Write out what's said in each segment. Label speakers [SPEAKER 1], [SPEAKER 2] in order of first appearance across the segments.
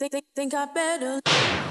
[SPEAKER 1] Think, think, think I better.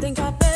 [SPEAKER 1] Think I better